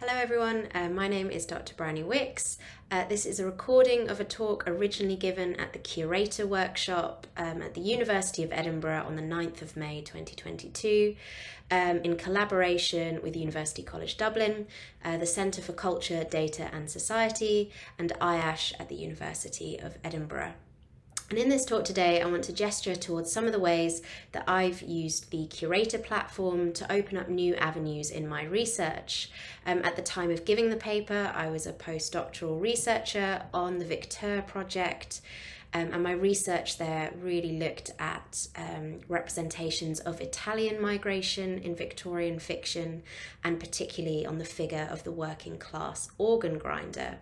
Hello everyone, uh, my name is Dr. Briony Wickes. Uh, this is a recording of a talk originally given at the Curatr Workshop um, at the University of Edinburgh on the 9th of May 2022 um, in collaboration with University College Dublin, uh, the Centre for Culture, Data and Society and IASH at the University of Edinburgh. And in this talk today, I want to gesture towards some of the ways that I've used the Curatr platform to open up new avenues in my research. Um, at the time of giving the paper, I was a postdoctoral researcher on the Victeur project. Um, and my research there really looked at um, representations of Italian migration in Victorian fiction, and particularly on the figure of the working class organ grinder.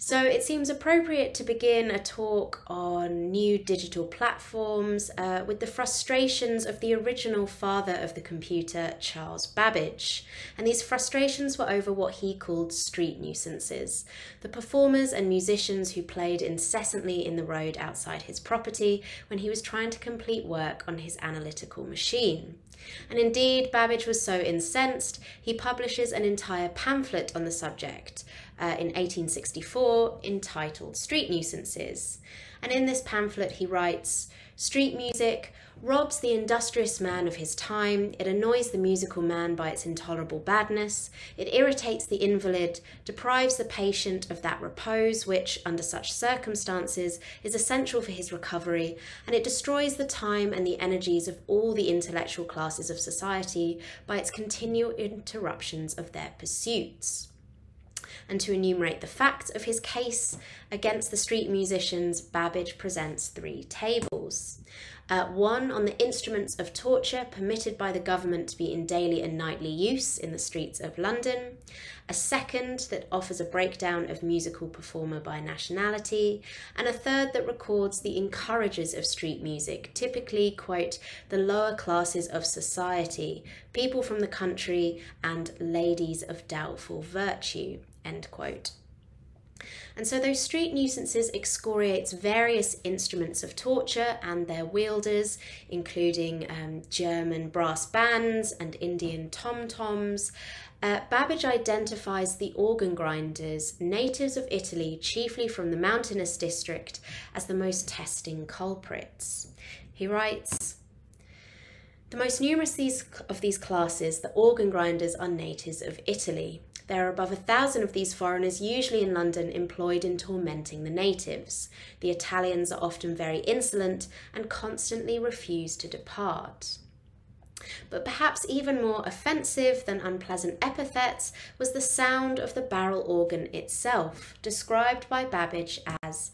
So it seems appropriate to begin a talk on new digital platforms uh, with the frustrations of the original father of the computer, Charles Babbage. And these frustrations were over what he called street nuisances the performers and musicians who played incessantly in the road outside his property when he was trying to complete work on his analytical machine. And indeed, Babbage was so incensed, he publishes an entire pamphlet on the subject uh, in 1864 entitled Street Nuisances. And in this pamphlet, he writes Street music robs the industrious man of his time, it annoys the musical man by its intolerable badness, it irritates the invalid, deprives the patient of that repose which, under such circumstances, is essential for his recovery, and it destroys the time and the energies of all the intellectual classes of society by its continual interruptions of their pursuits and to enumerate the facts of his case against the street musicians, Babbage presents three tables. Uh, one on the instruments of torture permitted by the government to be in daily and nightly use in the streets of London. A second that offers a breakdown of musical performer by nationality. And a third that records the encouragers of street music, typically, quote, the lower classes of society, people from the country, and ladies of doubtful virtue, end quote. And so those street nuisances excoriates various instruments of torture and their wielders, including um, German brass bands and Indian tom-toms. Uh, Babbage identifies the organ grinders, natives of Italy, chiefly from the mountainous district, as the most testing culprits. He writes, the most numerous of these classes, the organ grinders, are natives of Italy. There are above a thousand of these foreigners, usually in London, employed in tormenting the natives. The Italians are often very insolent and constantly refuse to depart. But perhaps even more offensive than unpleasant epithets was the sound of the barrel organ itself, described by Babbage as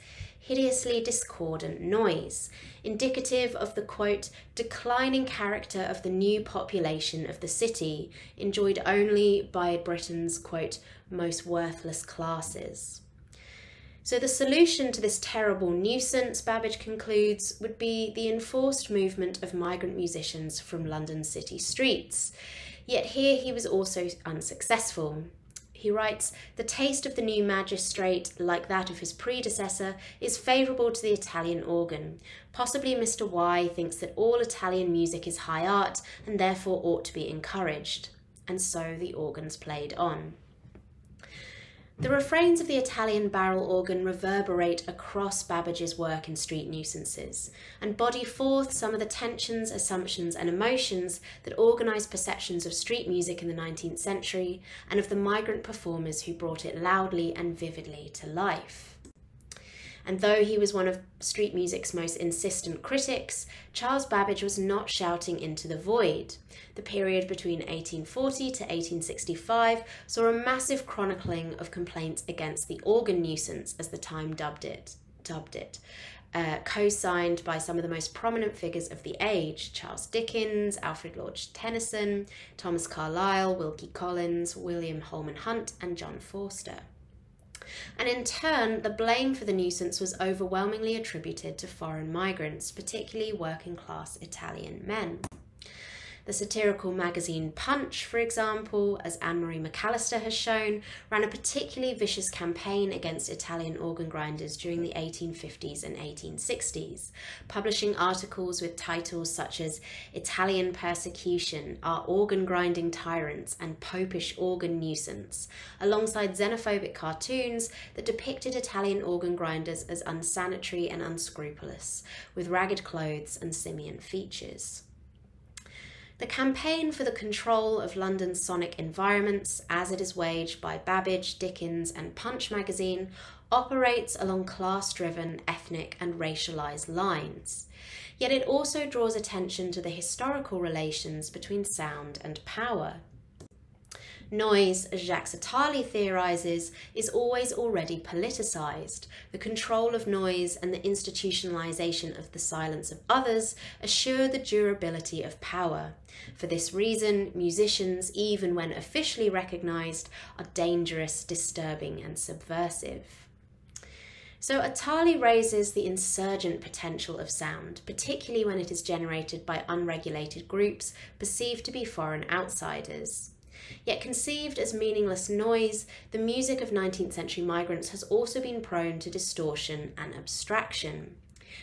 hideously discordant noise, indicative of the quote, declining character of the new population of the city, enjoyed only by Britain's quote, most worthless classes. So, the solution to this terrible nuisance, Babbage concludes, would be the enforced movement of migrant musicians from London city streets. Yet here he was also unsuccessful. He writes, The taste of the new magistrate, like that of his predecessor, is favourable to the Italian organ. Possibly Mr. Y thinks that all Italian music is high art and therefore ought to be encouraged. And so the organs played on. The refrains of the Italian barrel organ reverberate across Babbage's work in street nuisances and body forth some of the tensions, assumptions, and emotions that organised perceptions of street music in the 19th century and of the migrant performers who brought it loudly and vividly to life. And though he was one of street music's most insistent critics, Charles Babbage was not shouting into the void. The period between 1840 to 1865 saw a massive chronicling of complaints against the organ nuisance, as the Time dubbed it, dubbed it. Uh, co-signed by some of the most prominent figures of the age Charles Dickens, Alfred Lord Tennyson, Thomas Carlyle, Wilkie Collins, William Holman Hunt, and John Forster and in turn, the blame for the nuisance was overwhelmingly attributed to foreign migrants, particularly working class Italian men. The satirical magazine Punch, for example, as Anne Marie McAllister has shown, ran a particularly vicious campaign against Italian organ grinders during the 1850s and 1860s, publishing articles with titles such as Italian Persecution, Our Organ Grinding Tyrants, and Popish Organ Nuisance, alongside xenophobic cartoons that depicted Italian organ grinders as unsanitary and unscrupulous, with ragged clothes and simian features. The campaign for the control of London's sonic environments, as it is waged by Babbage, Dickens, and Punch magazine, operates along class driven, ethnic, and racialised lines. Yet it also draws attention to the historical relations between sound and power. Noise, as Jacques Attali theorises, is always already politicised. The control of noise and the institutionalisation of the silence of others assure the durability of power. For this reason, musicians, even when officially recognised, are dangerous, disturbing, and subversive. So Attali raises the insurgent potential of sound, particularly when it is generated by unregulated groups perceived to be foreign outsiders. Yet conceived as meaningless noise, the music of 19th century migrants has also been prone to distortion and abstraction.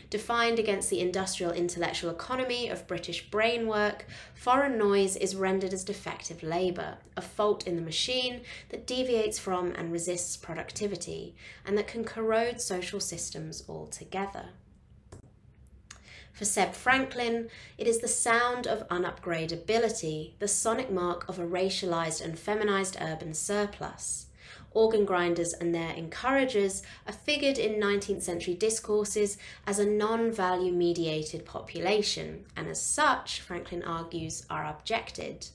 Defined against the industrial intellectual economy of British brainwork, foreign noise is rendered as defective labour, a fault in the machine that deviates from and resists productivity, and that can corrode social systems altogether. For Seb Franklin, it is the sound of unupgradability, the sonic mark of a racialized and feminized urban surplus. Organ grinders and their encouragers are figured in 19th century discourses as a non value mediated population, and as such, Franklin argues, are objected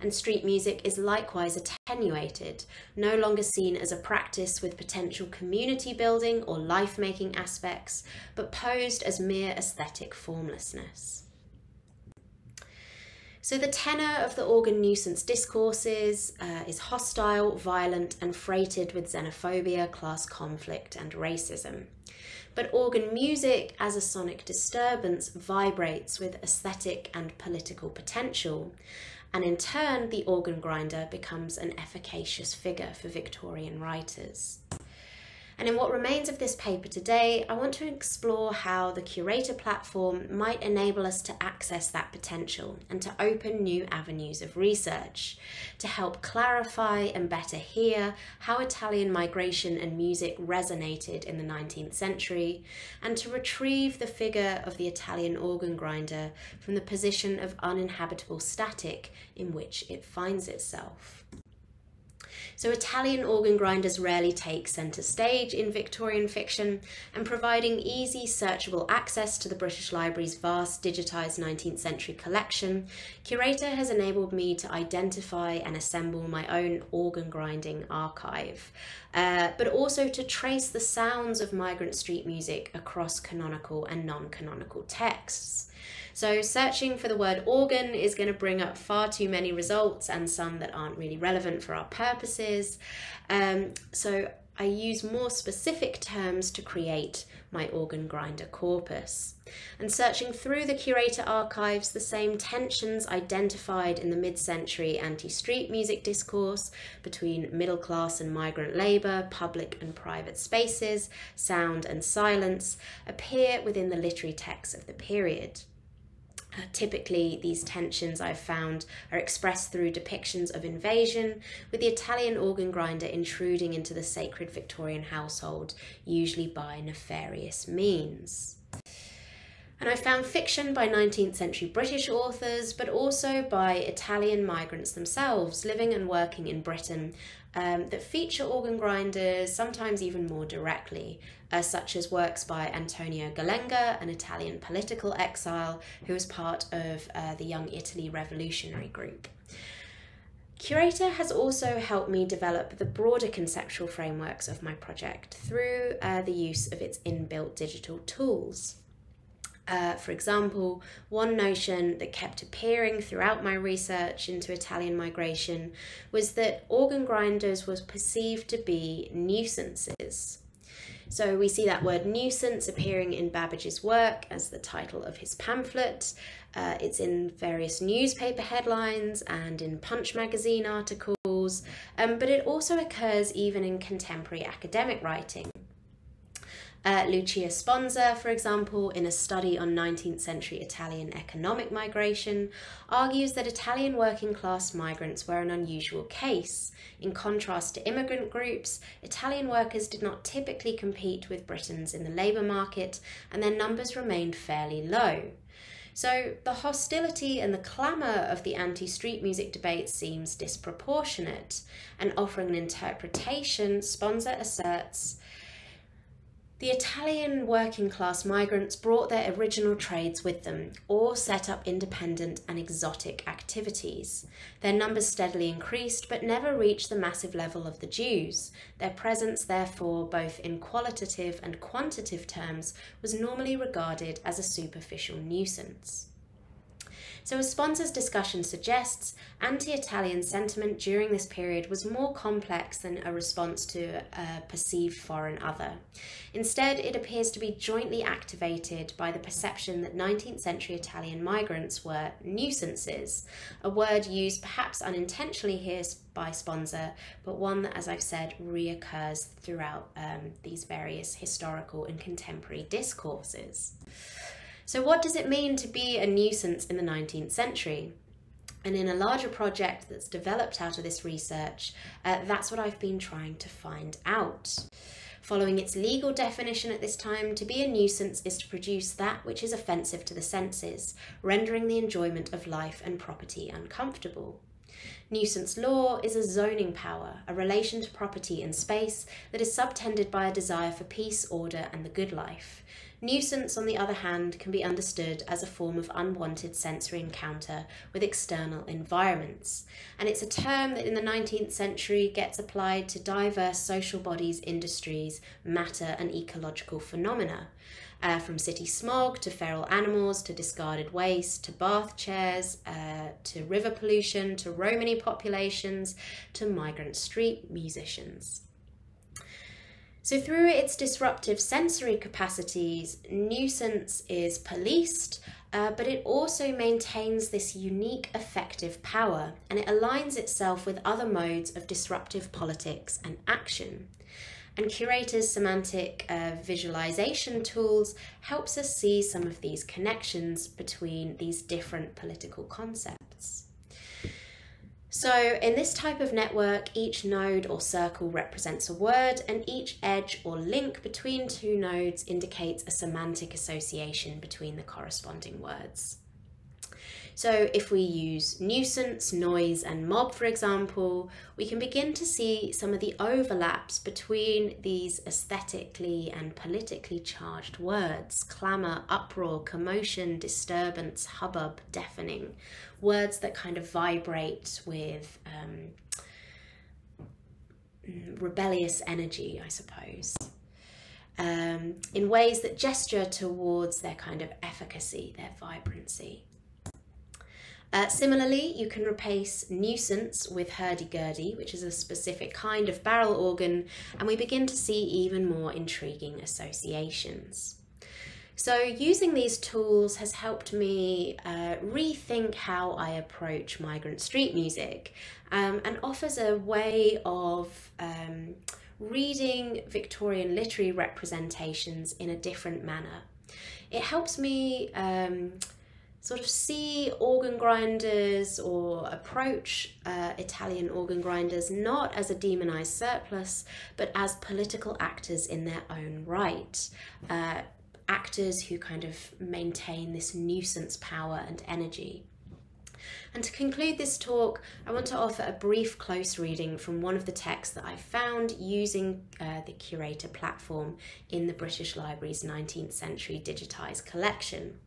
and street music is likewise attenuated, no longer seen as a practice with potential community building or life making aspects, but posed as mere aesthetic formlessness. So, the tenor of the organ nuisance discourses uh, is hostile, violent, and freighted with xenophobia, class conflict, and racism. But organ music, as a sonic disturbance, vibrates with aesthetic and political potential and in turn, the organ grinder becomes an efficacious figure for Victorian writers. And in what remains of this paper today, I want to explore how the Curatr platform might enable us to access that potential and to open new avenues of research, to help clarify and better hear how Italian migration and music resonated in the 19th century, and to retrieve the figure of the Italian organ grinder from the position of uninhabitable static in which it finds itself. So Italian organ grinders rarely take centre stage in Victorian fiction, and providing easy searchable access to the British Library's vast digitised 19th century collection, Curatr has enabled me to identify and assemble my own organ grinding archive, uh, but also to trace the sounds of migrant street music across canonical and non-canonical texts. So searching for the word organ is going to bring up far too many results and some that aren't really relevant for our purposes. Um, so I use more specific terms to create my organ grinder corpus. And searching through the Curatr archives, the same tensions identified in the mid century anti street music discourse between middle class and migrant labour, public and private spaces, sound and silence, appear within the literary texts of the period. Typically, these tensions I've found are expressed through depictions of invasion, with the Italian organ grinder intruding into the sacred Victorian household, usually by nefarious means. And I found fiction by 19th century British authors, but also by Italian migrants themselves living and working in Britain um, that feature organ grinders, sometimes even more directly, uh, such as works by Antonio Gallenga, an Italian political exile who was part of uh, the Young Italy Revolutionary Group. Curatr has also helped me develop the broader conceptual frameworks of my project through uh, the use of its inbuilt digital tools. Uh, for example, one notion that kept appearing throughout my research into Italian migration was that organ grinders was perceived to be nuisances. So we see that word nuisance appearing in Babbage's work as the title of his pamphlet. Uh, it's in various newspaper headlines and in Punch magazine articles, um, but it also occurs even in contemporary academic writing. Uh, Lucia Sponza, for example, in a study on 19th century Italian economic migration, argues that Italian working class migrants were an unusual case. In contrast to immigrant groups, Italian workers did not typically compete with Britons in the labour market, and their numbers remained fairly low. So the hostility and the clamour of the anti street music debate seems disproportionate, and offering an interpretation, Sponza asserts the Italian working class migrants brought their original trades with them or set up independent and exotic activities. Their numbers steadily increased but never reached the massive level of the Jews. Their presence, therefore, both in qualitative and quantitative terms, was normally regarded as a superficial nuisance. So, as Sponza's discussion suggests, anti Italian sentiment during this period was more complex than a response to a perceived foreign other. Instead, it appears to be jointly activated by the perception that 19th century Italian migrants were nuisances, a word used perhaps unintentionally here by Sponza, but one that, as I've said, reoccurs throughout um, these various historical and contemporary discourses. So, what does it mean to be a nuisance in the 19th century? And in a larger project that's developed out of this research, uh, that's what I've been trying to find out. Following its legal definition at this time, to be a nuisance is to produce that which is offensive to the senses, rendering the enjoyment of life and property uncomfortable. Nuisance law is a zoning power, a relation to property and space that is subtended by a desire for peace, order, and the good life. Nuisance, on the other hand, can be understood as a form of unwanted sensory encounter with external environments, and it's a term that in the 19th century gets applied to diverse social bodies, industries, matter, and ecological phenomena. Uh, from city smog to feral animals to discarded waste to bath chairs uh, to river pollution to Romany populations to migrant street musicians. So, through its disruptive sensory capacities, nuisance is policed, uh, but it also maintains this unique effective power and it aligns itself with other modes of disruptive politics and action. And Curatr's semantic uh, visualization tools helps us see some of these connections between these different political concepts. So in this type of network, each node or circle represents a word and each edge or link between two nodes indicates a semantic association between the corresponding words. So if we use nuisance, noise and mob, for example, we can begin to see some of the overlaps between these aesthetically and politically charged words, clamour, uproar, commotion, disturbance, hubbub, deafening, words that kind of vibrate with um, rebellious energy, I suppose. Um, in ways that gesture towards their kind of efficacy, their vibrancy. Uh, similarly, you can replace nuisance with hurdy-gurdy, which is a specific kind of barrel organ, and we begin to see even more intriguing associations. So using these tools has helped me uh, rethink how I approach migrant street music um, and offers a way of um, reading Victorian literary representations in a different manner. It helps me um, sort of see organ grinders or approach uh, Italian organ grinders not as a demonized surplus, but as political actors in their own right. Uh, actors who kind of maintain this nuisance power and energy. And to conclude this talk, I want to offer a brief close reading from one of the texts that I found using uh, the Curatr platform in the British Library's 19th century digitised collection.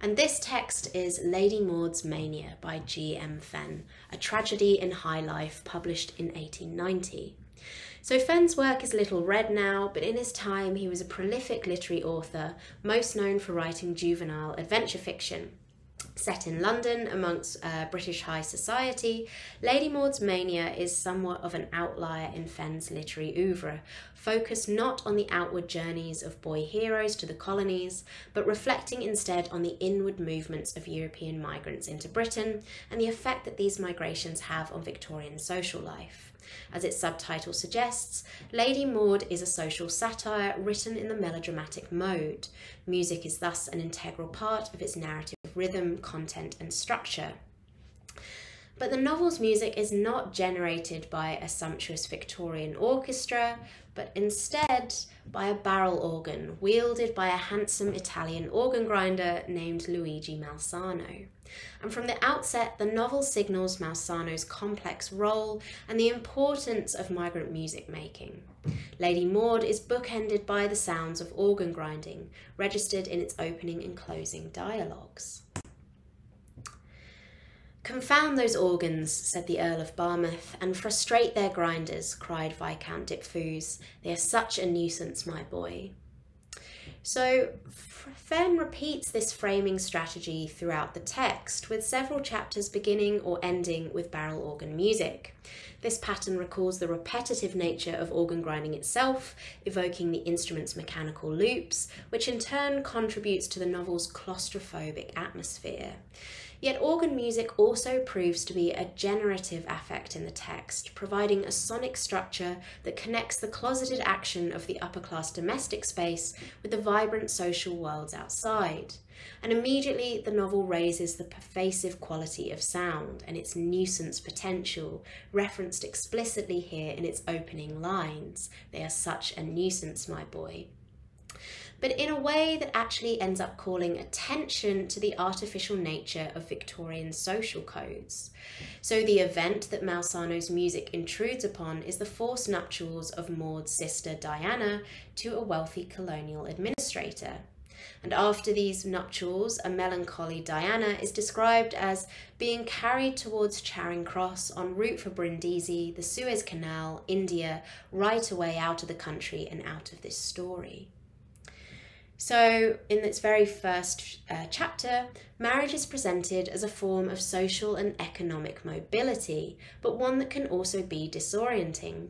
And this text is Lady Maud's Mania by G.M. Fenn, a tragedy in high life published in 1890. So Fenn's work is little read now, but in his time he was a prolific literary author, most known for writing juvenile adventure fiction. Set in London amongst uh, British high society, Lady Maud's mania is somewhat of an outlier in Fenn's literary oeuvre, focused not on the outward journeys of boy heroes to the colonies, but reflecting instead on the inward movements of European migrants into Britain and the effect that these migrations have on Victorian social life. As its subtitle suggests, Lady Maud is a social satire written in the melodramatic mode. Music is thus an integral part of its narrative rhythm, content, and structure. But the novel's music is not generated by a sumptuous Victorian orchestra, but instead by a barrel organ wielded by a handsome Italian organ grinder named Luigi Malsano. And from the outset, the novel signals Malsano's complex role and the importance of migrant music making. Lady Maud is bookended by the sounds of organ grinding, registered in its opening and closing dialogues. Confound those organs, said the Earl of Barmouth, and frustrate their grinders, cried Viscount Dipfus. They are such a nuisance, my boy. So, Fenn repeats this framing strategy throughout the text, with several chapters beginning or ending with barrel organ music. This pattern recalls the repetitive nature of organ grinding itself, evoking the instrument's mechanical loops, which in turn contributes to the novel's claustrophobic atmosphere. Yet organ music also proves to be a generative affect in the text, providing a sonic structure that connects the closeted action of the upper class domestic space with the vibrant social worlds outside. And immediately the novel raises the pervasive quality of sound and its nuisance potential, referenced explicitly here in its opening lines. They are such a nuisance, my boy but in a way that actually ends up calling attention to the artificial nature of Victorian social codes. So, the event that Malsano's music intrudes upon is the forced nuptials of Maud's sister Diana to a wealthy colonial administrator. And after these nuptials, a melancholy Diana is described as being carried towards Charing Cross en route for Brindisi, the Suez Canal, India, right away out of the country and out of this story. So, in its very first uh, chapter, marriage is presented as a form of social and economic mobility, but one that can also be disorienting.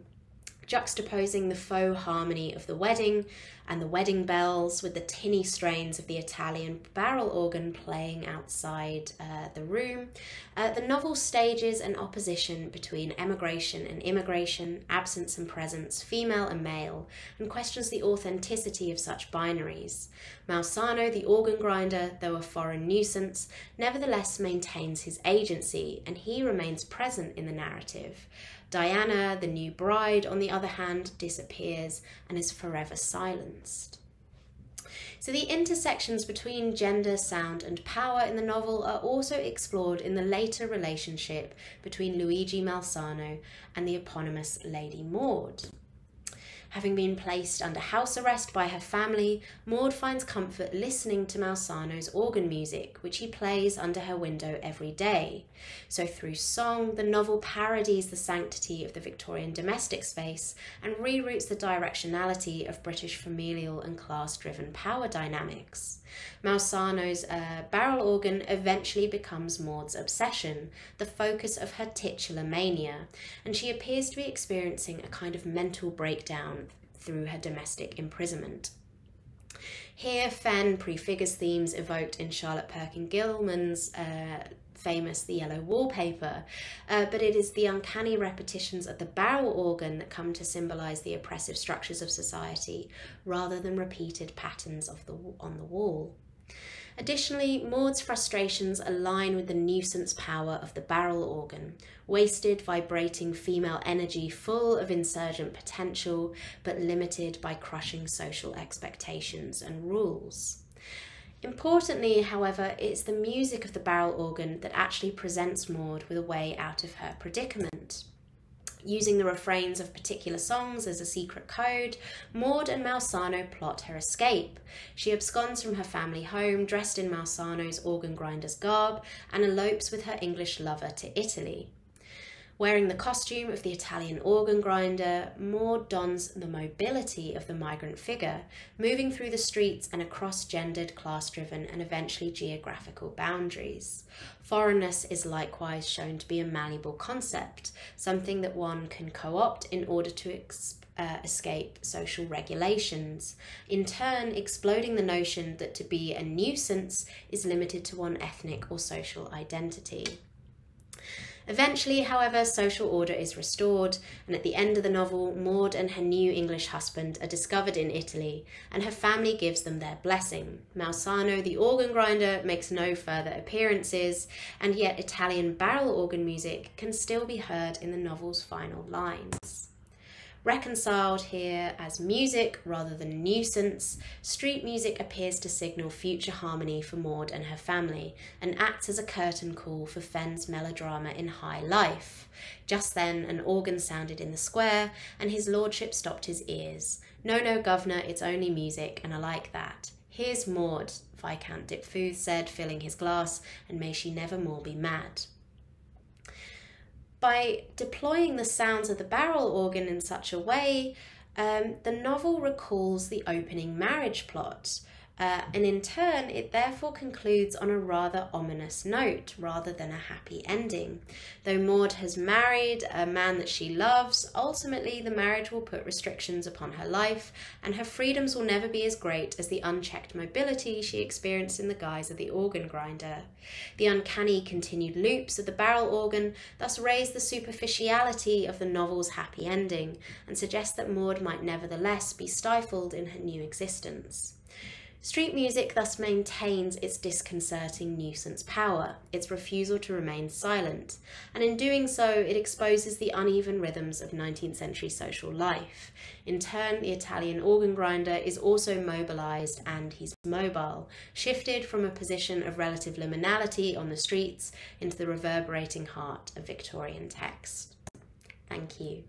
Juxtaposing the faux harmony of the wedding and the wedding bells with the tinny strains of the Italian barrel organ playing outside uh, the room. Uh, the novel stages an opposition between emigration and immigration, absence and presence, female and male, and questions the authenticity of such binaries. Malsano, the organ grinder, though a foreign nuisance, nevertheless maintains his agency, and he remains present in the narrative. Diana, the new bride, on the other hand, disappears and is forever silenced. So, the intersections between gender, sound, and power in the novel are also explored in the later relationship between Luigi Malsano and the eponymous Lady Maud. Having been placed under house arrest by her family, Maud finds comfort listening to Malsano's organ music, which he plays under her window every day. So, through song, the novel parodies the sanctity of the Victorian domestic space and reroutes the directionality of British familial and class driven power dynamics. Malsano's uh, barrel organ eventually becomes Maud's obsession, the focus of her titular mania, and she appears to be experiencing a kind of mental breakdown through her domestic imprisonment. Here, Fenn prefigures themes evoked in Charlotte Perkins Gilman's uh, famous The Yellow Wallpaper, uh, but it is the uncanny repetitions of the barrel organ that come to symbolise the oppressive structures of society rather than repeated patterns of the, on the wall. Additionally, Maud's frustrations align with the nuisance power of the barrel organ, wasted, vibrating female energy full of insurgent potential, but limited by crushing social expectations and rules. Importantly, however, it's the music of the barrel organ that actually presents Maud with a way out of her predicament. Using the refrains of particular songs as a secret code, Maud and Malsano plot her escape. She absconds from her family home, dressed in Malsano's organ grinder's garb, and elopes with her English lover to Italy. Wearing the costume of the Italian organ grinder, Maud dons the mobility of the migrant figure, moving through the streets and across gendered, class driven, and eventually geographical boundaries. Foreignness is likewise shown to be a malleable concept, something that one can co opt in order to ex- uh, escape social regulations, in turn, exploding the notion that to be a nuisance is limited to one ethnic or social identity. Eventually, however, social order is restored, and at the end of the novel, Maud and her new English husband are discovered in Italy, and her family gives them their blessing. Malsano, the organ grinder, makes no further appearances, and yet Italian barrel organ music can still be heard in the novel's final lines. Reconciled here as music rather than nuisance, street music appears to signal future harmony for Maud and her family and acts as a curtain call for Fenn's melodrama in high life. Just then, an organ sounded in the square, and his lordship stopped his ears. No, no, governor, it's only music, and I like that. Here's Maud, Viscount Dipfuth said, filling his glass, and may she never more be mad by deploying the sounds of the barrel organ in such a way, um, the novel recalls the opening marriage plot. Uh, and in turn, it therefore concludes on a rather ominous note rather than a happy ending. Though Maud has married a man that she loves, ultimately the marriage will put restrictions upon her life, and her freedoms will never be as great as the unchecked mobility she experienced in the guise of the organ grinder. The uncanny continued loops of the barrel organ thus raise the superficiality of the novel's happy ending and suggest that Maud might nevertheless be stifled in her new existence. Street music thus maintains its disconcerting nuisance power, its refusal to remain silent, and in doing so, it exposes the uneven rhythms of 19th century social life. In turn, the Italian organ grinder is also mobilised and he's mobile, shifted from a position of relative liminality on the streets into the reverberating heart of Victorian text. Thank you.